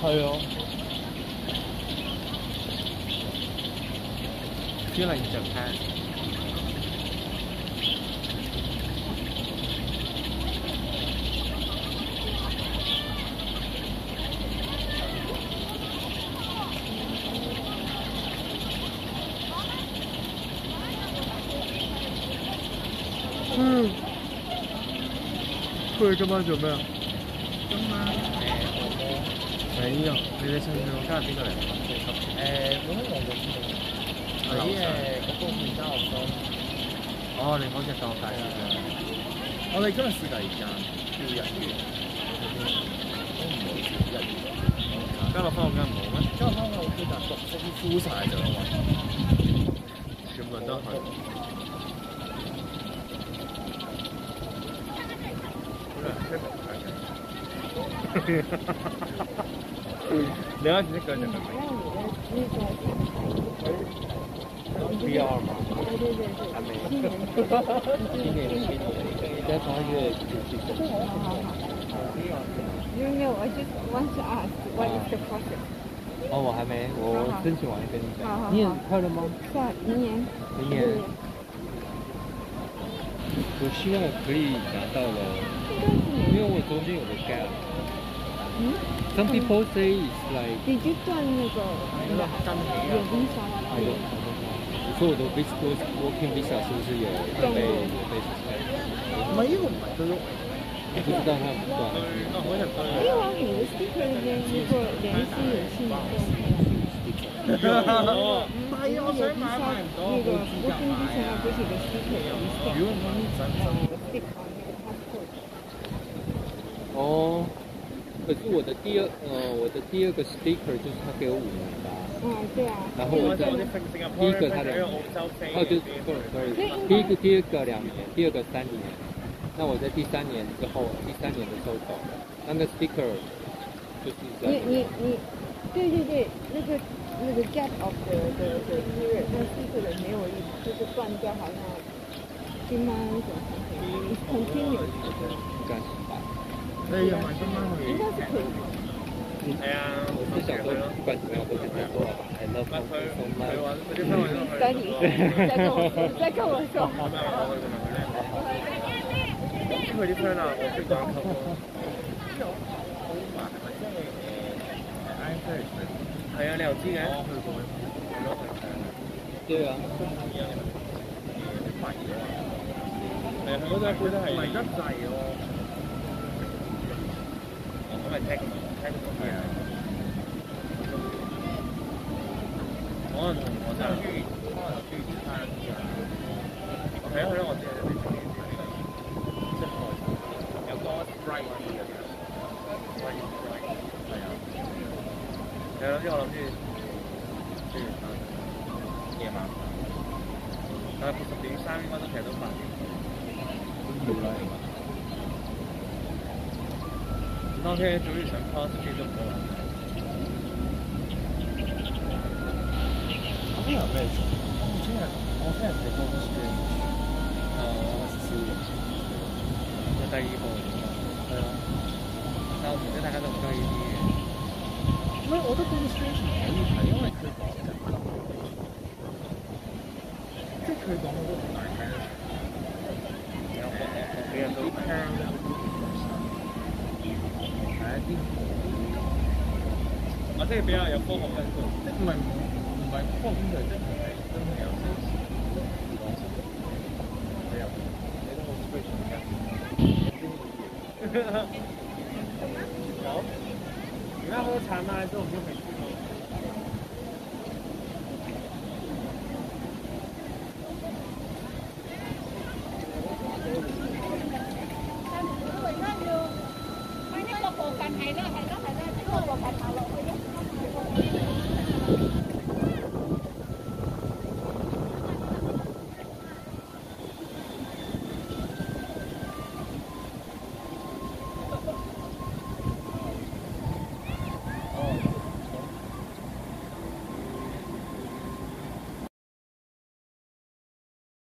还啊。进来你再嗯。佢位这帮准备啊？今晚誒死啊！你哋信唔信我今日邊個嚟？誒，我都望到知道。喺誒嗰個麵包學坊。哦，你嗰隻當大嘅。我哋今日試第二間叫日月，都唔好似日月。家樂坊嗰間唔好咩？家樂坊 OK，但係都敷晒咗啦，全部人都係。你開始識講就係咪？B R 嘛？对对对对，還未。今年今年的系統而家八月就去做。好好好。没有没有，我 just want to ask what is the process？哦，我还没，我争取完跟你講。好好好。你很快樂嗎？是啊，明年。明年。我希望我可以拿到了，因为我中间有个 gap。嗯。Some people say it's like。Did you 斷那個眼睛上？係的。你說我的 visa working visa 是不是有有被有被？唔係呢個唔係對喐。我不知道他有沒有斷。沒有啊，你的 sticker 裏面如果聯繫有信用。唔係啊，我想買買唔到。那個 working visa 不是有個 sticker 有 sticker。如果唔係真真。stick on 那個 passport。哦。可是我的第二，呃，我的第二个 sticker 就是他给我五年吧。嗯，对啊。然后我在第一个他的，哦，就是 sorry，第一个第二个两年，第二个三年。那我在第三年之后，第三年的时候走了，那个 sticker 就是在。你你你，对对对，那个那个 gap of the the the period，那 sticker 的沒有一就是断掉，好像 months or something continue。應該是吧。你又買今晚去？應該是可以。係啊，我是想說，不管怎麼樣，我都是想說吧。I love you so much。等你，再跟我，再跟我說。佢啲 friend 啊，我識講溝通。係啊，你又知嘅。對啊。係啊，佢嗰隻杯都係。唔係得滯喎。咁咪聽聽到係啊。可能同我就可能中意餐啲啊。係啊係啊，我知啊。即係有個 sprite 啲嘅。sprite sprite 係啊。係啊，之後我諗住即係夜晚。但係十點三應該都其實都八點。都要啦，係嘛？當天早啲上 class 機都唔好玩。我聽日咩做？我聽日我聽日睇多啲書。誒，我係少嘢。我第二部係啊，但我唔知大家都唔中意呢啲嘢。唔係，我覺得 illustration 可以睇，因為佢講嘅，即係佢講好多同大家。有個誒俾人都聽。係一啲或者係比較有科學根據，即唔係唔係科學根據，即係真係有少少講實。你又你都好 special 㗎。有，而家好多產啦，都唔知平。